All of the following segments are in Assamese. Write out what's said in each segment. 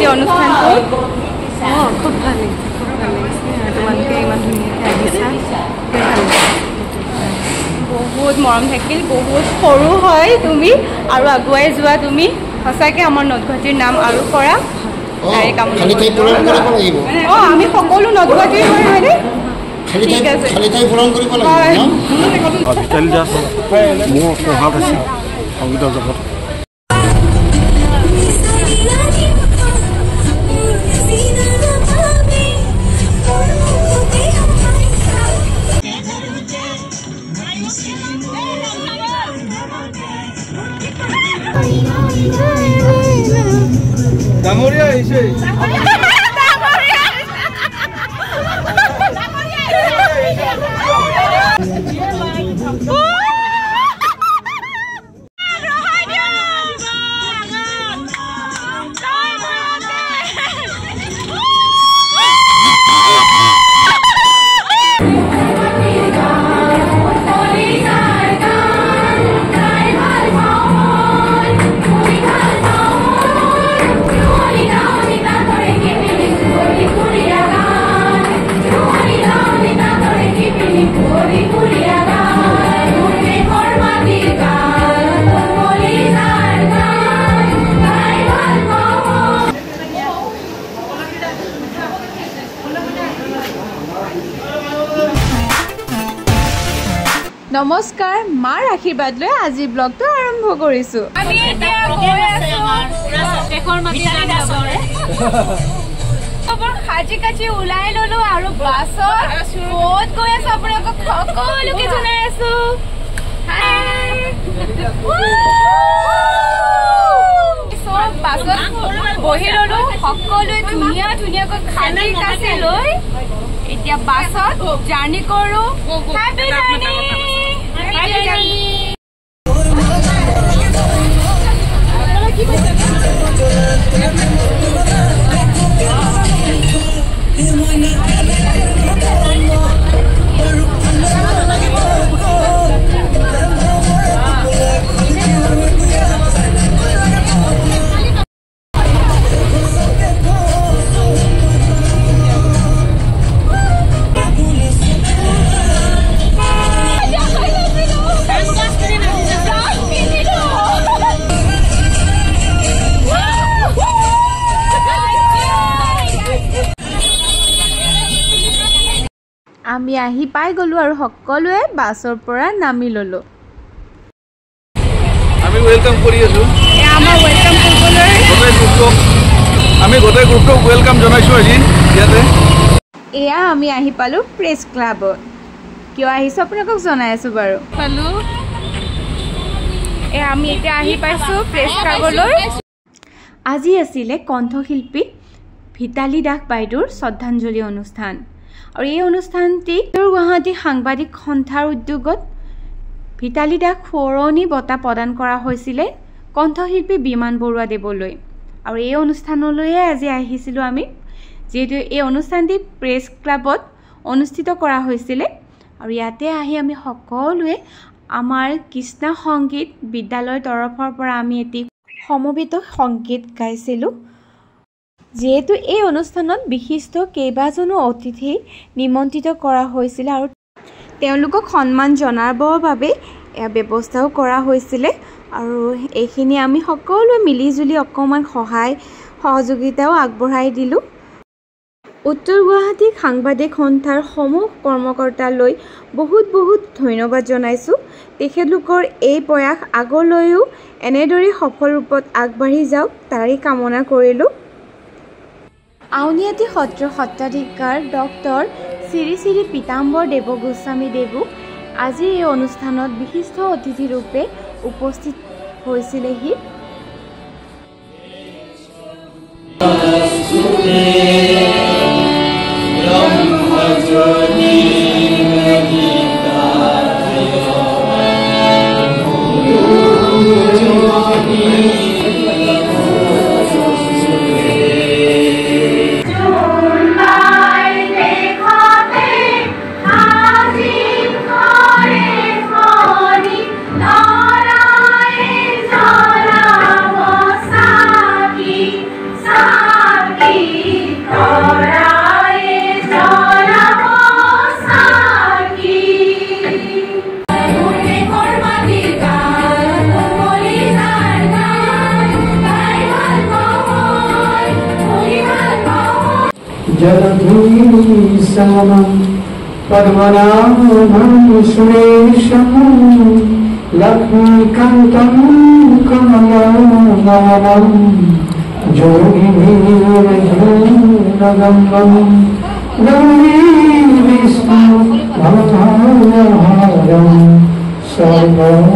আজি অনুষ্ঠানটো অঁ খুব ভাল লাগিছে খুব ভাল লাগিছে তোমালোকে ইমান ধুনীয়াকৈ আহিছা বহুত মৰম থাকিল বহুত সৰু হয় তুমি আৰু আগুৱাই যোৱা তুমি। সঁচাকৈ আমাৰ গুৱাহাটীৰ নাম আৰু কৰা অঁ আমি সকলো গুৱাহাটীৰ হয় হয়নে ঠিক আছে। মোৰ আছে। সংগীতৰ জগত ডাঙৰীয়া আহিছে নমস্কাৰ মাৰ আশীৰ্বাদ লৈ আজিৰ ব্লগটো আৰম্ভ কৰিছোঁ। সাজি কাজি ওলাই ললো আৰু বাছত। গৈ আছো আপোনালোকক সকলোকে জনাই আছো। বাছত বহি ললো সকলোৱে ধুনীয়া ধুনীয়াকৈ খালি কাচি লৈ। এতিয়া বাছত জাৰ্ণি কৰো। জাৰ্ণি হেপী আমি আহি পাই গ'লো আৰু সকলোৱে বাছৰ পৰা নামি ল'লোঁ। আমি ৱেলকাম কৰি আছোঁ। আমাৰ ৱেলকাম কৰিবলৈ গোটেই গ্ৰুপটোক আমি গোটেই গ্ৰুপটোক ৱেলকাম জনাইছোঁ আজি ইয়াতে। এয়া আমি আহি পালোঁ প্ৰেছ ক্লাবত কিয় আহিছোঁ? আপোনালোকক জনাই আছোঁ বাৰু। পালোঁ। এয়া আমি এতিয়া আহি পাইছোঁ প্ৰেছ ক্লাবলৈ আজি আছিলে কণ্ঠশিল্পী ভিতালী দাস বাইদেউৰ শ্ৰদ্ধাঞ্জলি অনুষ্ঠান। আৰু এই অনুষ্ঠানটি উত্তৰ গুৱাহাটী সাংবাদিক সন্থাৰ উদ্যোগত ভিতালী দাস সোঁৱৰণি বঁটা প্ৰদান কৰা হৈছিলে কণ্ঠশিল্পী বিমান বৰুৱা দেৱলৈ। আৰু এই অনুষ্ঠানলৈয়ে আজি আহিছিলোঁ আমি যিহেতু এই অনুষ্ঠানটি প্ৰেছ ক্লাবত অনুষ্ঠিত কৰা হৈছিলে। আৰু ইয়াতে আহি আমি সকলোৱে আমাৰ কৃষ্ণা সংগীত বিদ্যালয়ৰ তৰফৰ পৰা আমি এটি সমবেত সংগীত গাইছিলোঁ। যিহেতু এই অনুষ্ঠানত বিশিষ্ট কেইবাজনো অতিথি নিমন্ত্ৰিত কৰা হৈছিলে আৰু তেওঁলোকক সন্মান জনাবৰ বাবে ব্যৱস্থাও কৰা হৈছিলে। আৰু এইখিনি আমি সকলোৱে মিলিজুলি অকণমান সহায় সহযোগিতাও আগবঢ়াই দিলোঁ। উত্তৰ গুৱাহাটী সাংবাদিক সন্থাৰ সমূহ কৰ্মকৰ্তালৈ বহুত বহুত ধন্যবাদ জনাইছোঁ। তেখেতলোকৰ এই প্ৰয়াস আগলৈও এনেদৰে সফল ৰূপত আগবাঢ়ি যাওক তাৰেই কামনা কৰিলোঁ। আউনীআটী সত্ৰ সত্ৰাধিকাৰ ডক্টৰ শ্ৰী শ্ৰী পীতাম্বৰ দেৱো আজি এই অনুষ্ঠানত বিশিষ্ট অতিথিৰূপে উপস্থিত হৈছিলেহি। जलधूमि समम् पद्मनाभं सुरेशं लक्ष्मीकन्तं कमलं जोगिनीरधूनगम्बं गौरी विष्णु भवधारहारं सर्वं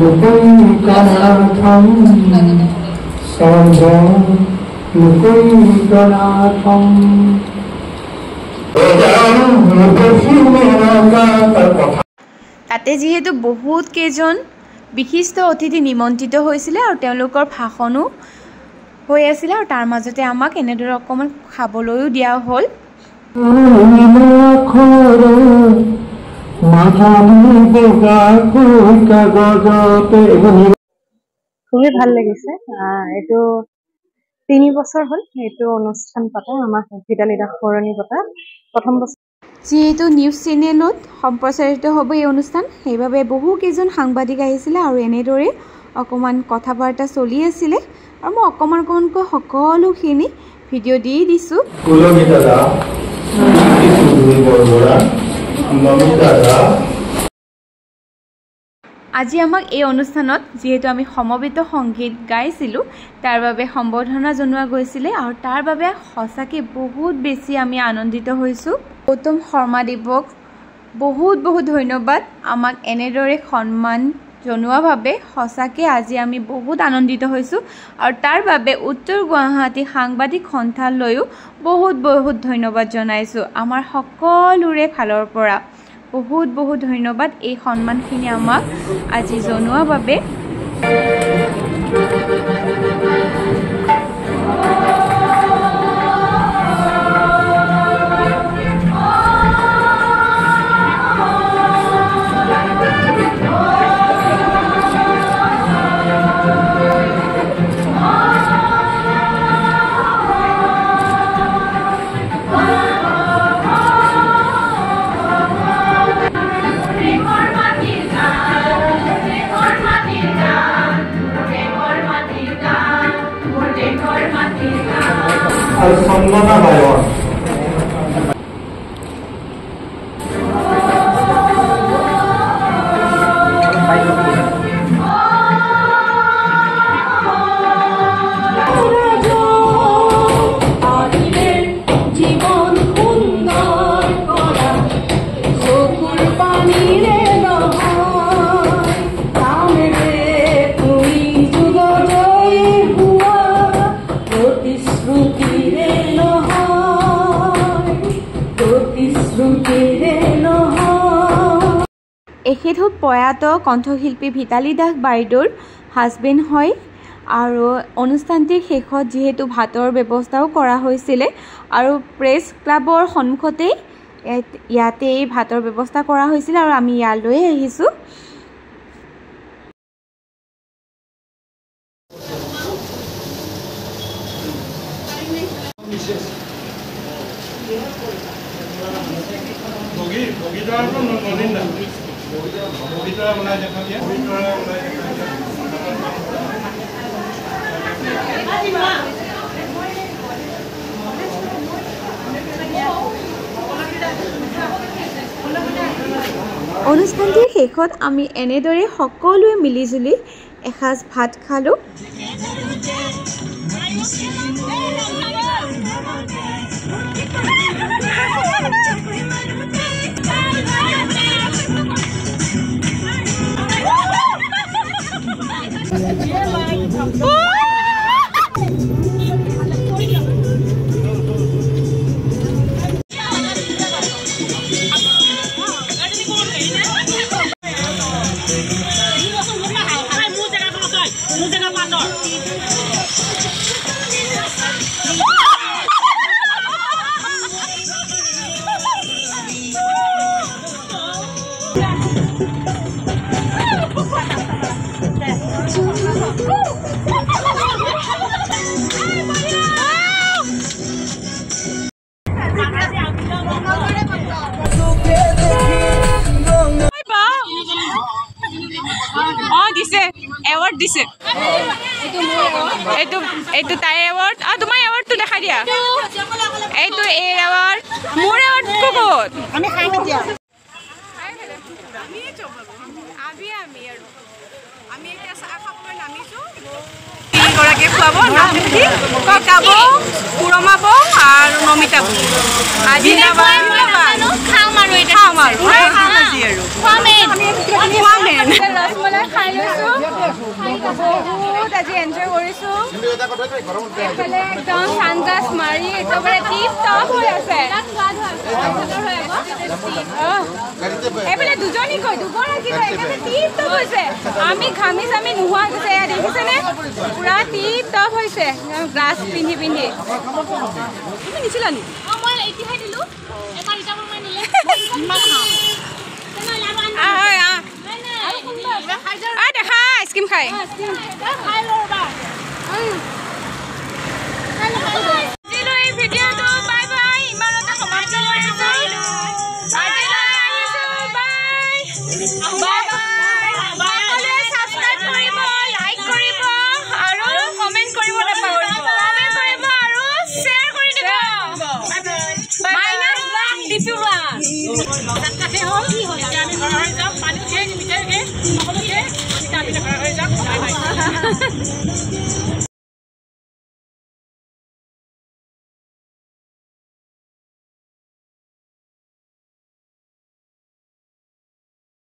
लोकैकनाथं सर्वं सर्वलोकैकनाथम् তাতে যিহেতু বহুত কেইজন বিশিষ্ট অতিথি নিমন্ত্ৰিত হৈছিলে আৰু তেওঁলোকৰ ভাষণো হৈ আছিলে আৰু তাৰ মাজতে আমাক এনেদৰে অকণমান খাবলৈও দিয়া হ'ল খুবেই ভাল লাগিছে আহ, এইটো তিনি বছৰ হ'ল এইটো অনুষ্ঠান পতা আমাৰ ভিতালী দাস সৰণি পতা প্ৰথম বছৰ যিহেতু নিউজ চেনেলত সম্প্ৰচাৰিত হ'ব এই অনুষ্ঠান সেইবাবে বহুকেইজন সাংবাদিক আহিছিলে আৰু এনেদৰে অকণমান কথা বাৰ্তা চলি আছিলে। আৰু মই অকণমান অকণমানকৈ সকলোখিনি ভিডিঅ' দি দিছোঁ। নমিতা দাস আজি আমাক এই অনুষ্ঠানত যিহেতু আমি সমবেত সংগীত গাইছিলোঁ তাৰ বাবে সম্বৰ্ধনা জনোৱা গৈছিলে আৰু তাৰ বাবে সঁচাকৈ বহুত বেছি আমি আনন্দিত হৈছোঁ। গৌতম শৰ্মাদেৱক বহুত বহুত ধন্যবাদ আমাক এনেদৰে সন্মান জনোৱা বাবে। সঁচাকৈ আজি আমি বহুত আনন্দিত হৈছোঁ আৰু তাৰ বাবে উত্তৰ গুৱাহাটী সাংবাদিক সন্থালৈও বহুত বহুত ধন্যবাদ জনাইছোঁ আমাৰ সকলোৰে ফালৰ পৰা। বহুত বহুত ধন্যবাদ এই সন্মানখিনি আমাক আজি জনোৱাৰ বাবে। और संगना প্ৰয়াত কণ্ঠশিল্পী ভিতালী দাস বাইদেউৰ হাজবেণ্ড হয়। আৰু অনুষ্ঠানটিৰ শেষত যিহেতু ভাতৰ ব্যৱস্থাও কৰা হৈছিলে আৰু প্ৰেছ ক্লাবৰ সন্মুখতেই ইয়াত- ইয়াতে এই ভাতৰ ব্যৱস্থা কৰা হৈছিলে আৰু আমি ইয়ালৈ আহিছোঁ। অনুষ্ঠানটিৰ শেষত আমি এনেদৰে সকলোৱে মিলিজুলি এসাঁজ ভাত খালোঁ। অঁ দিছে। এৱাৰ্ড দিছে। এইটো এইটো তাইৰ এৱাৰ্ড আৰু তোমাৰ এৱাৰ্ডটো দেখাই দিয়া। এইটো এই এৱাৰ্ড মোৰ এৱাৰ্ড ক'ত? তিনিগৰাকীয়ে খুৱাব নাম ককাব পুৰমা বৌ আৰু নমিতা বৌ আজি খাম আৰু এতিয়া খাম আৰু খাম আজি আৰু খোৱামেন ৰসমলাই খাই লৈছোঁ বহুত আজি এনজয় কৰিছোঁ এইফালে একদম চানগ্লাছ মাৰি একেবাৰে টিপ টপ হৈ আছে অহ। এইফালে দুজনী কয় দুগৰাকী কয় একেবাৰে টিপ টপ হৈছে আমি ঘামি চামি নোহোৱা গৈছে এয়া দেখিছেনে পুৰা টিপ টপ হৈছে গ্লাছ পিন্ধি পিন্ধি তুমি নিছিলা নি আহ। আহ, দেখা আইচক্ৰীম খাই すごい、